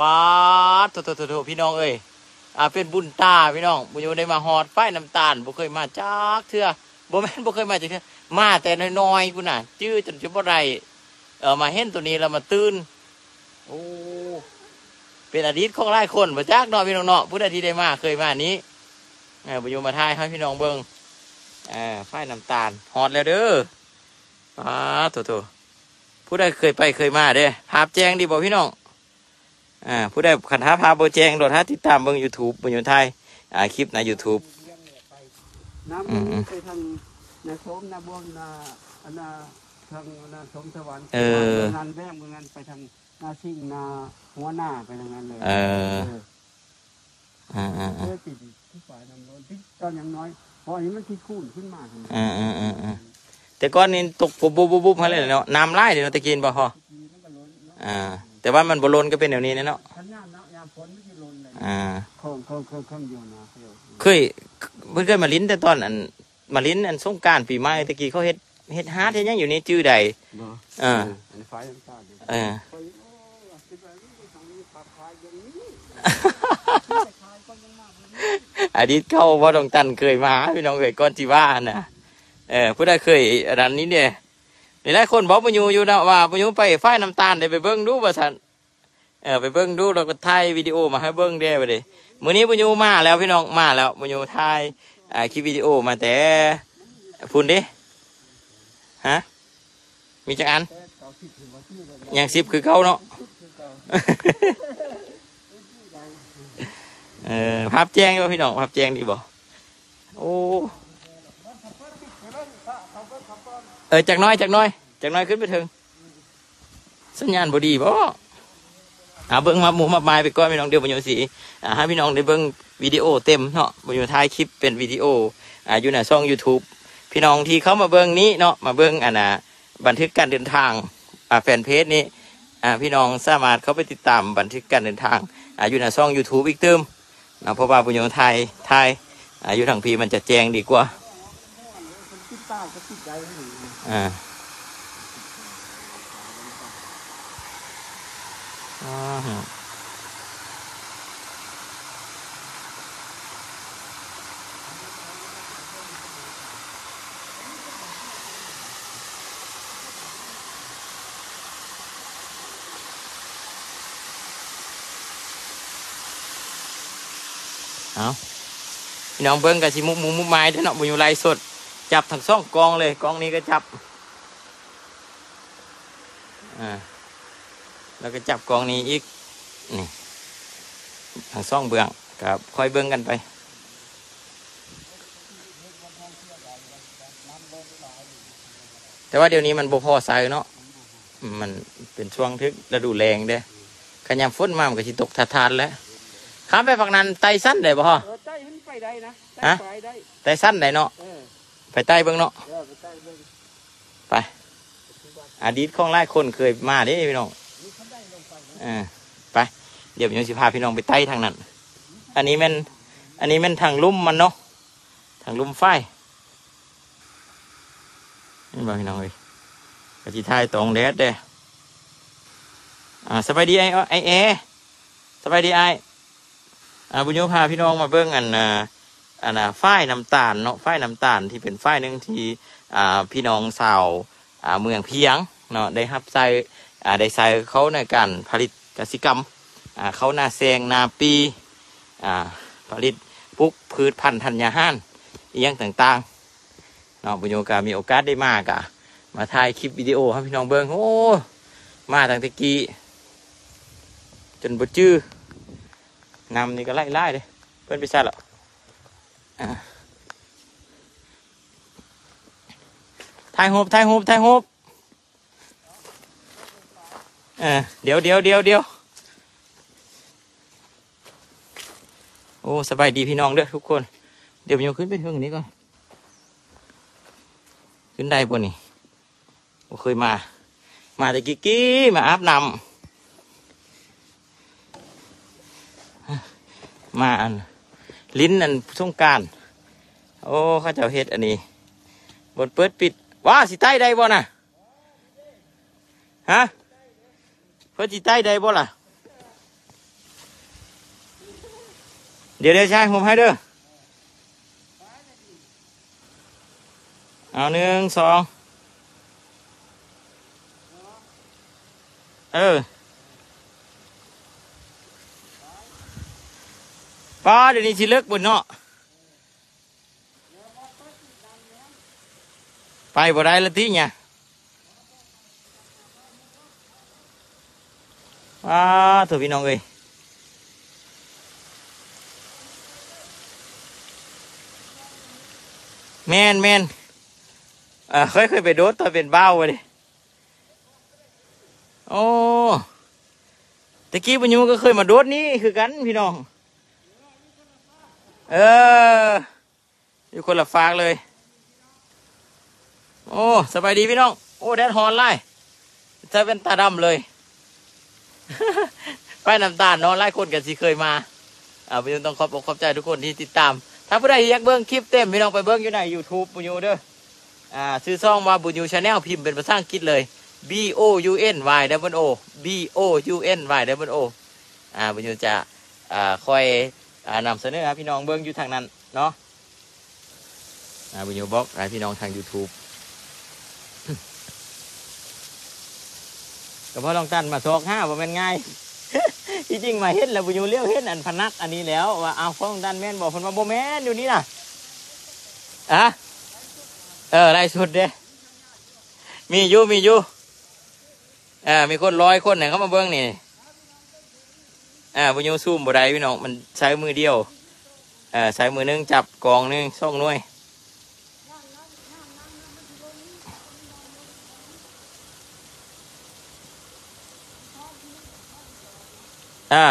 ป้าดโถโถโถพี่น้องเอ้ยอ่าเป็นบุญตาพี่น้องบุญโยได้มาหอดไฟน้ำตาลบ่เคยมาจักเทื่อบ่แม่นบ่เคยมาจักเทื่อมาแต่น้อยๆกูน่ะจื้อจนจะบ่ได้เออมาเห็นตัวนี้แล้วมาตื่นโอ้เป็นอดีตของหลายคนบ่จักเนาะพี่น้องเนาะผู้ใดที่ได้มาเคยมานี้เออบุญโยมาทายให้พี่น้องเบิ่งอ่าไฟน้ำตาลหอดแล้วเด้อป้าดโถโถผู้ใดเคยไปเคยมาเด้ภาพแจ้งดีบ่พี่น้อง อ่าผู้ใดขันท้าพาโบแจงโดดท้าติดตามเบิ่งยูทูบบนยูไทยอ่าคลิปใน YouTube น้ำอืมไปทางนาสมนาบวงนาอันนาทางนาสมสวรรค์เอองานแวงเมืองนั้นไปทางนาซิ่งนาหัวหน้าไปทางนั้นเลย เออเอออ่าอ่าเออติดที่ฝ่ายนำรถที่ตอนยังน้อยเพราะอันนี้มันที่คูนขึ้นมาทำไมอ่าอ่าอ่าอ่าแต่ก้อนนี้ตกปุ๊บปุ๊บปุ๊บปุ๊บมาเลยเนาะน้ำไล่เดี๋ยวเราตะกินบ่พอทีมันก็ล้นเนาะอ่า แต่ว่ามันบอลนก็เป็นแบบนี้นะเนาะขันยามเนาะยามฝนไม่ใช่ล้นเลยอ่าโค้งโค้งโค้งโค้งอยู่นะเดี๋ยวเคยเพิ่นเคยมาลิ้นแต่ตอนอันมาลิ้นอันสงกรารปีใหม่ตะกี้เขาเฮ็ดเฮ็ดฮาร์ดเฮ็ดหยังอยู่นี่จื้อใดเนาะอ่าอันนี้ไฟน้ำตาลอยู่เออไปโอ้ยคิดว่านี่ทางนี้ปากคายอย่างนี้คายก็ยังมากเลยอดีตเข้าพ่อดงตันเคยมาพี่น้องเคยก้อนที่ว่าน่ะเออผู้ใดเคยอันนั้นนี้เนี่ย หลายคนบอกปยูอยู่นะว่าปยูไปไฟน้ำตาลได้ไปเบิ่งดูว่าซั่นเออไปเบิ่งดูแล้วก็ถ่ายวิดีโอมาให้เบิ่งได้บ่เด้มื้อนี้ปยูมาแล้วพี่น้องมาแล้วปยูถ่ายอ่าคลิปวิดีโอมาแต่พุ่นด้ฮะมีจักอันแต่างว่าชื่ออะไรยังสิบคือเก่าเนาะเออภาพแจ้งบ่พี่น้องภาพแจ้งดีบ่โอ้ เออจากน้อยจากน้อยจากน้อยขึ้นไปถึง สัญญาณบดีบ่อาเบิ้งมาหมูมาไม้ไปก่อนพี่น้องเดียวบรรยสีอ่าให้พี่น้องได้เบิ้งวิดีโอเต็มเนาะบรรยท้ายคลิปเป็นวิดีโออ่าอยู่ในช่อง YouTube พี่น้องที่เข้ามาเบิ้งนี้เนาะมาเบิ้งอ่านะบันทึกการเดินทางอ่าแฟนเพจนี้อ่าพี่น้องสามารถเข้าไปติดตามบันทึกการเดินทางอ่าอยู่ในช่อง YouTube อีกเติมอ่าเพราะว่าบรรยไทยไทยอาอยู่ทางพีมันจะแจ้งดีกว่า คนคิดตาก็คิดใจให้หนูอ่า อ่าฮะเอาพี่น้องเบิ้งกับชิมุกหมูมุกไม้เด้อเนาะบุญอยู่ไรสดจับทั้งสองกองเลยกองนี้ก็จับอ่าแล้วก็จับกองนี้อีกนี่ทั้งสองเบื้องกับค่อยเบื้องกันไปแต่ว่าเดี๋ยวนี้มันบ่พอใส่เนาะ มันเป็นช่วงทึกฤดูแรงเด้ขยามฝนมามันก็สิตกทาทานแล้วข้ามไปฝั่งนั้นไต่สั้นได้บ่ฮะเออใต้ขึ้นไปได้นะฮะใต้ไปได้ไต่สั้นได้เนาะเออ ไปใต้เบื้องเนาะไปอดีตของหลายคนเคยมาเด้พี่น้องเขาได้ลงไปนะอ่าไปเดี๋ยวผมจะสิพาพี่น้องไปใต้ทางนั้น อันนี้มันอันนี้มันทางลุ่มมันเนาะทางลุ่มไฟนี่บ่พี่น้องเอ้ยกะทิทยตรงแดดเด้อ่าสบายดีไอไอเอสบายดีไออ่าบุญโยพาพี่น้องมาเบิ้งอันอ่า อันน่ะฝ้ายน้ำตาลเนาะฝ้ายน้ำตาลที่เป็นฝ้ายหนึ่งที่อ่าพี่น้องสาวอ่าเมืองเพียงเนาะได้รับใส่อ่าได้ใส่เขาในการผลิตกสิกรรมอ่าเขานาแซงนาปีอ่าผลิตปลูกพืชพันธุ์ธัญญาหารอีกอย่างต่างๆเนาะบุญโยกามีโอกาสได้มากอะมาถ่ายคลิปวิดีโอให้พี่น้องเบิ้งโอ้มาตั้งแต่กี้จนบ่จื้อนำนี่ก็ไล่ไล่เลยเพื่อนไปใช่หรออ่า ถ่ายรูปถ่ายรูปถ่ายรูปเออเดี๋ยวเดี๋ยวเดี๋ยวเดี๋ยวโอ้สบายดีพี่น้องเด้อทุกคน เดี๋ยวผมยกขึ้นไปเทิงนี้ก่อน ขึ้นได้ปะนี่ผมเคยมา มาแต่กี้กี้มาอาบน้ำมาอัน ลิ้นอันสงการ โอ้ข้าเจ้าเฮ็ดอันนี้บนเปิดปิดว้าสิใต้ได้บ่น่ะฮะเพื่อสิใต้ได้บ่ล่ะ เดี๋ยวเดี๋ยวใช่ผมให้เด้อเอาหนึ่งสองเออ ป้าเดี๋ยวนี้ชิเลิกบนเนาะไปบ่ได้ละทีเนี่ยป้าเถอะพี่น้องเอ้ยแมนแมนเออเคยเคยไปโดดตอนเป็นเบ้าไปดิโอ้ตะกี้ปัญญูก็เคยมาโดดนี่คือกันพี่น้อง เออ อยู่คนละฟากเลย โอ้สบายดีพี่น้อง โอ้แดดฮอนไล่จะเป็นตาดำเลย ฝายน้ำตาลนอนไล่คนกันสิเคยมาอ่าพี่น้องต้องขอบอกขอบใจทุกคนที่ติดตาม ถ้าผู้ใดอยากเบิ้งคลิปเต็มพี่น้องไปเบิ้งอยู่ใน YouTube บุญยูเด้ออ่าชื่อช่องว่าบุญยู Channel พิมพ์เป็นภาษาอังกฤษเลย B O U N Y W O B O U N Y W O อ่าบุญยูจะอ่าคอย นำเสนอให้พี่น้องเบิ้งอยู่ทางนั้นเนาะอ่าบุญบอกให้พี่น้องทาง YouTube ก็เพราะลองตันมาซอกห้าว่ามันง่ายที่จริงมาเห็นแล้วบุญยูเลี้ยวเห็นอันพนักอันนี้แล้วว่าเอาพ้องดันแม่นบอกคนว่าโบแม่นอยู่นี่นะอะเออไรสุดเด้มีอยู่มีอยู่อ่ามีคนร้อยคนเนี่ยเขามาเบิ้งนี่ อ่าบุญยูซูมบ่ได้พี่น้องมันใช้มือเดียวเอ่าใช้มือหนึงจับกองหนึงส่องหน่วยอ่า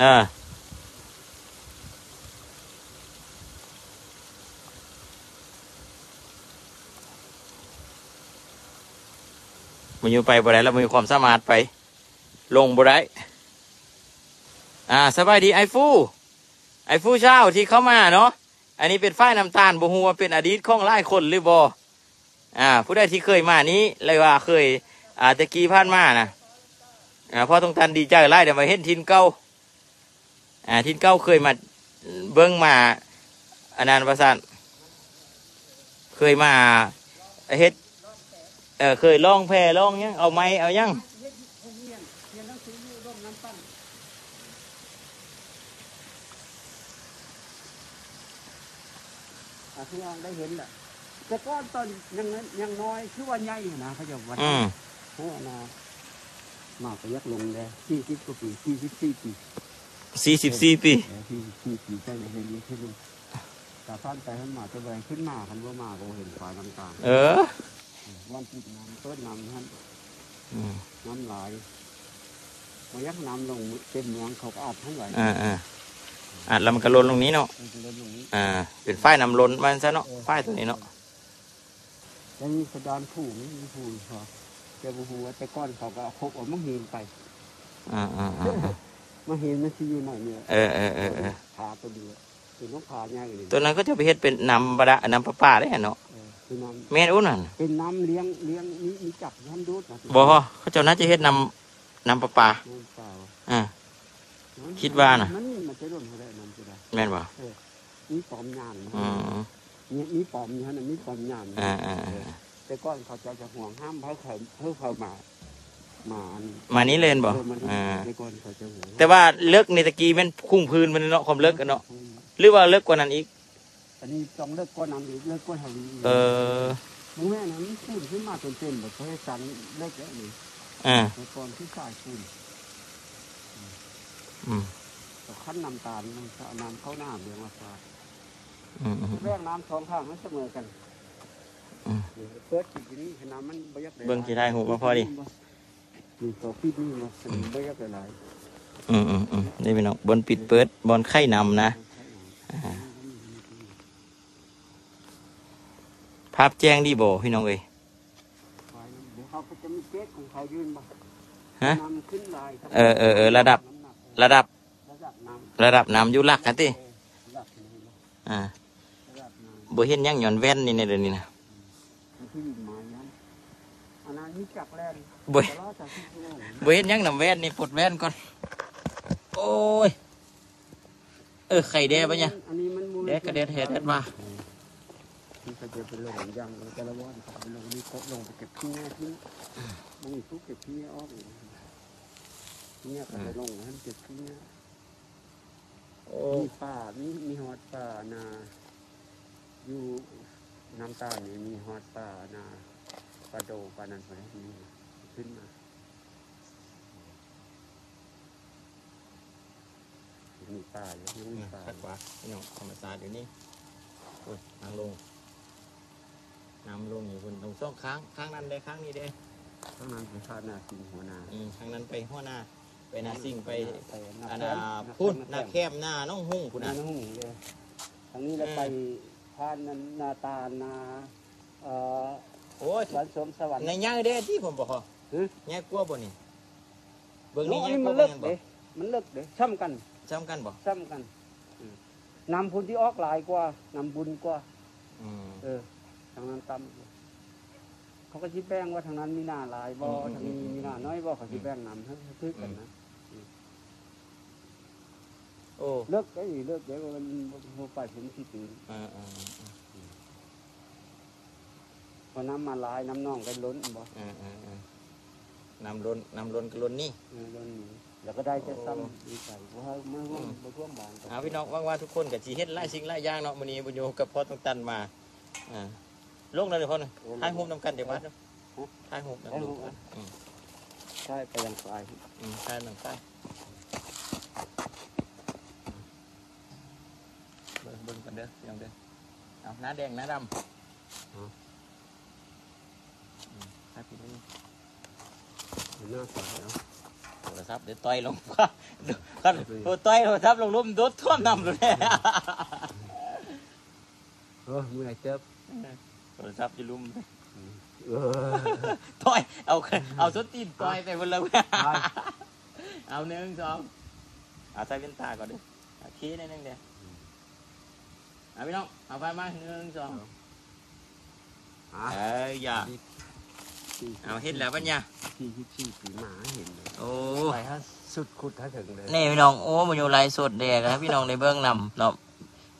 อ่า มันอยู่ไปบ่ได้แล้วมันมีความสามารถไป ลงบ่ได้อ่าสบายดีไอฟูไอฟูเช้าที่เข้ามาเนาะอันนี้เป็นฝ้ายน้ำตาลบ่ฮู้ว่าเป็นอดีตของหลายคนหรือบ่อ่า ผู้ใดที่เคยมานี้เลยว่าเคย อ่าตะกี้ผ่านมานะอ่าพ่อต้องทันดีใจหลายเดี๋ยวมาเห็นทินเก่าอ่าทินเก่าเคยมาเบิ้งมาอันนั้นประสานเคยมาเฮ็ด เออเคยลองแพลองยังเอาไม้เอายังเฮ็ดโรงเรียนเรียนหนังสืออยู่ร่วมน้ำปั้นอะที่เราได้เห็นแหละแต่ก้อนตอนยังนั้นยังน้อยคือว่าใหญ่อยู่นะเขาจะวัดอืมโอ้นะมากไปยักลงเลยสี่สิบกว่าปีสี่สิบสี่ปีสี่สิบสี่ปีสี่สิบสี่ปีใช่ไหมเห็นนี้ขึ้นกาฟันไปขึ้นมาจะแบงขึ้นมาคันว่ามาก็เห็นฝ่ายต่างเออๆ วันติดน้ำต้นน้ำท่านอืมน้ำไหลมายักน้ำลงเต็มเมืองเขาก็อาบทั้งไหลอ่าอ่าอ่าแล้วมันก็หล่นลงนี้เนาะมันจะเล่นลงนี้อ่า เป็นฝ้ายนำล้นมันซะเนาะฝ้ายตัวนี้เนาะแล้วมีสะดานผู้ไม่มีผู้พอแต่บุหัวแต่ก้อนเขาก็เอาคบเอามะเห็นไป อ่าอ่าอ่าอ่ามะเห็นมันสิอยู่ไหนเนี่ยเออเออเออเออขาตัวเดียวเป็นน้องขาง่ายเลยตัวนั้นก็จะไปเฮ็ดเป็นน้ำบาดาน้ำประปาได้เนาะเออคือน้ แม่นอุ้นนั่นำเป็นน้ำเลี้ยงเลี้ยงมีมีจับน้ำดูดนะบ่เขาเจ้าน่าจะเฮ็ดน้ำน้ำประปาน้ำเปล่าอ่าคิดว่าน่ะมันมันจะร่นเขาได้น้ำจะได้แม่นบ่มีปอมยานอืมมีมีปอมอยู่ฮะน่ะมีปอมยานอ่าอ่าอ่าแต่ก้อนเขาจะจะห่วงห้ามให้เขาเพื่อเขามามาอันมานี้เล่นบ่ออมันอ่าแต่ก้อนเขาจะห่วงแต่ว่าเลิกในตะกี้แม่นคุ้งพื้นมันเนาะความเลิกกันเนาะหรือว่าเลิกกว่านั้นอีก อันนี้ต้องเลิกก้อนน้ำอีกเลิกก้อนเฮาอีกเออมึงแม่นะมันขึ้นขึ้นมาเต็มๆแบบเขาให้สันเลิกแล้วนี่อ่าแต่ก่อนที่สายขึ้นอืมก็ขั้นน้ำตาลมันก็เอาน้ำเข้าน้ำเลี้ยงมาฟาดอืมอืมแรงน้ำสองข้างมันเสมอกันอืมเปิดกินนี่น้ำมันบ่ยักเบิ่งสิได้หูบ่พอดินี่ตัวพี่นี่มาสนิบ่ยักหลายอืมอืมอืมนี่พี่น้องบนปิดเปิดบนไข่นำนะ ภาพแจ้งดีบ่พี่น้องเอ้ยเดี๋ยวเขาก็จะมีเกตของเขายืนบ่ฮะน้ำขึ้นลายครับเออเออเออระดับ ระดับ ระดับน้ระดับน้ำอยู่หลักกันติำระดับน้ำอ่าระดับน้บ่เห็นหยังหย่อนแว่นนี่ในเดี๋ยวนี้นะำมันขึ้นมาย้ำอันมีจักรแลนบ่ตลอดจากที่ชั่วโมงบ่เห็นหยังนำแว่นนี่ปลดแว่นก่อน โอ้ย เออไข่แดงปะเนี่ย อันนี้มันมูลแดกกระเด็ดเฮ็ดเฮ็ดมา ที่เขาจะไปลงยังแต่ละวันเขาไปลงนี่ก็ลงไปเก็บขี้เนี่ยทิ้งมึงอีกทุกเก็บขี้ออกอีกเนี่ยก็ไปลงให้มันเก็บขี้เนี่ยมีป่ามีมีฮอดป่านาอยู่น้ำตาลนี่มีฮอดป่านาปลาโดปลานันไปมีขึ้นมามีป่าอยู่ยังมีป่าคักว่าพี่น้องธรรมศาสตร์อยู่นี่โอ้ยนางลง น้ำลงอยู่บนตรงช่องค้างข้างนั้นได้ข้างนี้ได้ข้างนั้นเป็นข้านาสิงหัวนาอืมข้างนั้นไปหัวหน้า ไปนาสิ่งไปไปอันนาพุ่นนาแคบหน้าน้องหุ่งคุพุ่ณนนาน่ะหุ่งเลยทางนี้เราไปพานนานาตาลนาเอ่อโอ้ยสวนสมสวรรค์ในย่างเด้ที่ผมบอกหือแง่กลัวบ่นี่เบิ่งโอ้นี่ยแง่กลัมัวนบ่เลิกยังบ่เด้มันเลิกเด้ซ้ำกันซ้ำกันบ่ซ้ำกันอืมนำพุนที่ออกหลายกว่านำบุญกว่าอืมเออ ทางนั้นต่ำเขาก็ชี้แป้งว่าทางนั้นมีหน้าหลายบ่อืมทางนี้อืมมีหน้าน้อยบ่เขาชี้แป้งนำให้คือกันนะโอ้เลิกไอ้ยเลิกเดี๋ยวมันบ่ไปถึงที่ตื่นอ่าอ่าพอน้ำมาหลายน้ำน่องก็ล้นบ่อ่าอ่าอ่าน้ำล้นน้ำล้นก็ล้นนี่เออล้นหนีแล้วก็ได้จะซ้ำดีใจว่าให้มาร่วมมาร่วมบานกันเอาพี่น้องว่างว่าทุกคนกับจีเฮ็ดไล่สิ่งไล่ย่างเนาะมื้อนี้บุญโยกับพ่อต้องตันมาอ่า ลงแล้วเดี๋ยวพ่อนึงทายโฮมนำกันเดี๋ยวมาเนาะทายโฮมนำกันอืมใช่ไปยังไกลอืมทายนำกันเบิ่งเบิ่งกันเด้อพี่น้องเด้อเอาหน้าแดงหน้าดำอืมทายพี่น้องหน้าสายเนาะโทรศัพท์เดี๋ยวต่อยลงก็ก็โทรต่อยโทรศัพท์ลงลุ่มโดดท่วมน้ำเลยเออมือไหนเจ็บ โทรศัพท์จะลุ่มเออต่อย เอาเอาสตีนต่อยไปบนเลยไปเอาหนึ่งสองเอาใส่เป็นตาก่อนดิเอาขี้นิดนึงเดียวเอาพี่น้องเอาไปมาหนึ่งสองอะเอ้ยอย่าเอาเห็นแล้วปัญญาที่ที่ที่ปีหมาเห็นเลยโอ้ไปฮะสุดขุดถ้าถึงเลยนี่พี่น้องโอ้มันอยู่ไลฟ์สดเด็กนะพี่น้องในเบื้องนำเนาะ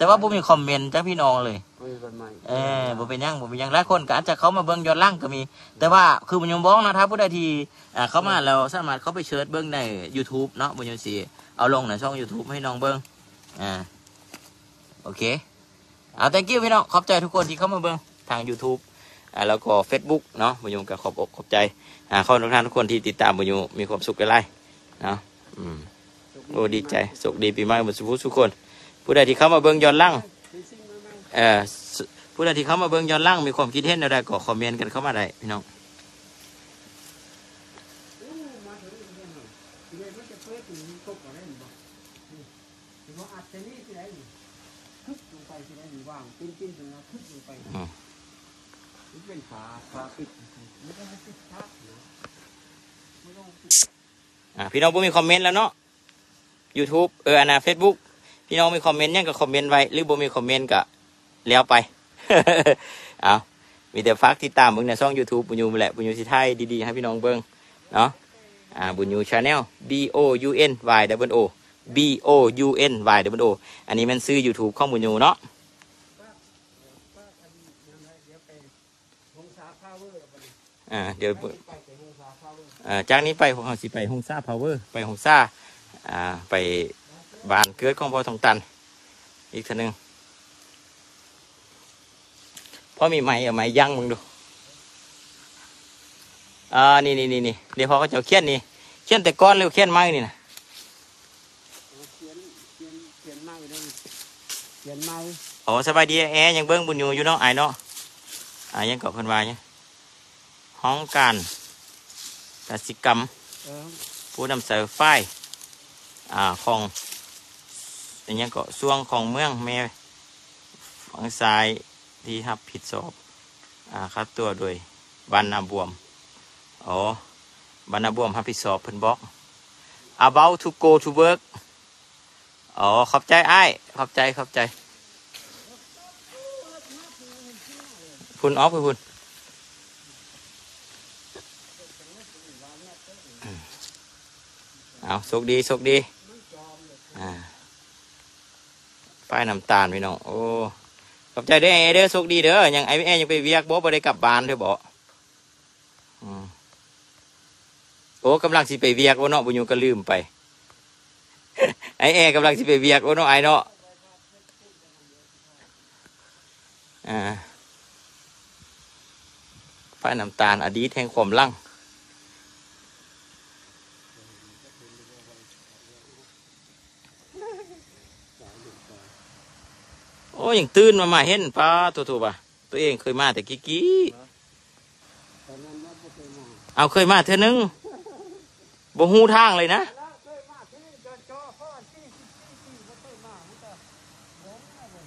แต่ว่าผมมีคอมเมนต์จากพี่น้องเลยไม่เป็นไรเออบ่เป็นหยังบ่เป็นหยังหลายคนก็อาจจะเข้ามาเบิ่งย้อนหล่างก็มี แต่ว่าคือบุญยงบ้องนะถ้าผู้ใดที่อ่าเข้ามาแล้วสามารถเข้าไปเชิญเบิ่งใน YouTube เนาะบุญยงสิเอาลงในช่อง YouTube ให้น้องเบิ่งอ่าโอเคเอา thank you พี่น้องขอบใจทุกคนที่เข้ามาเบิ่งทาง YouTube อ่าแล้วก็ Facebook เนาะบุญยงก็ขอบอกขอบใจอ่าขอบคุณทุกท่านทุกคนที่ติดตามบุญยงมีความสุขหลายๆเนาะอืมโอ้ดีใจสุขดีปีใหม่หมดสุขทุกคน ผู้ใดที่เข้ามาเบิ้งย้อนล่างเออผู้ใดที่เข้ามาเบิ้งย้อนล่างมีความคิดเห็นอะไรก็คอมเมนต์กันเข้ามาได้พี่น้องพี่น้องผู้มีคอมเมนต์แล้วเนาะ YouTube เอออนาเฟซบุ๊ก พี่น้องมีคอมเมนต์ยังก็คอมเมนต์ไว้หรือบ่มีคอมเมนต์ก็แล้วไปเอามีแต่ฝากติดตามเบิ่งในช่อง YouTube บุญยูแหละบุญยูสิไทยดีๆให้พี่น้องเบิ่งเนาะอ่าบุญยู Channel B O U N Y W O B O U N Y W O อันนี้มันชื่อ YouTube ของบุญยูเนาะอ่าเดี๋ยวอ่าจากนี้ไปของเราสิไปฮงซ่าพาวเวอร์ไปฮงซ่าอ่าไป บ้านเกิดของพ่อทองตัน อีกทีหนึ่งพ่อมีไม้เอาไม้ยั่งมึงดูอ่านี่นี่นี่นี่เดี๋ยวพ่อก็จะเอาเขียนนี่เขียนแต่ก้อนเร็วเขียนไม้นี่นะเอาเขียนเขียนเขียนไม้เลยเขียนไม้โอ้สบายดีแอยังเบิ้งบุญอยู่อยู่เนาะไอ้เนาะอ่ายังเกาะเพิ่นวาเนี่ยห้องการกสิกรรมเออผู้นำเสนอฝ้ายอ่าของ อันนี้ก็ส่วงของเมืองแม่ฝั่งซ้ายที่ครับผิดสอบอ่าคัดตัวโดยบรรณบวมอ๋อบรรณบวมครับผิดสอบเพิ่นบอก about to go to work อ๋อขอบใจไอ้ขอบใจขอบใจพูนออฟพูนเอาสุกดีสุกดี ป้ายน้ำตาลพี่น้องโอ้ขอบใจเด้อไอ้เด้อสุกดีเด้อยังไอ้แอยังไปเวียกบ่บ่ได้กลับบ้านเด้อบ่อืมโอ้กำลังสิไปเวียกโอ้เนาะบุญยูก็ลืมไปไอ้แอกำลังสิไปเวียกโอ้เนาะไอเนาะอ่าป้ายน้ำตาลอดีตแห่งความลั่ง โอ้ยังตื่นมามาเห็นป้าตัวถูกป่ะตัวเองเคยมาแต่กี้กี้เอาเคยมาเท่อนึงบ่ฮู้ทางเลยนะเอามันก็หลงมาเลย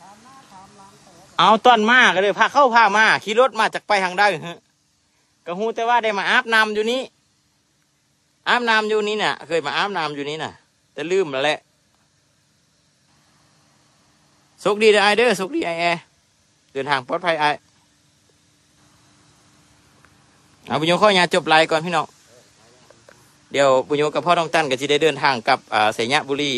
ถามหน้าถามหลังแต่ว่าเอนมาก็เลยพาเข้าพามาขี่รถมาจากไปทางใดฮะก็ฮู้แต่ว่าได้มาอาบน้ำอยู่นี้อาบน้ำอยู่นี้น่ะ เคยมาอาบน้ำอยู่นี้น่ะ แต่ลืมแล้วแหละ สุขดีเด้อไอเด้อสุขดีไอแอเดินทางปลอดภัยไอเอาบุญโยข้อยาจบไลก่อนพี่น้องเดี๋ยวบุญโยกับพ่อต้องตั้นก็จะได้เดินทางกับเสยะบุรี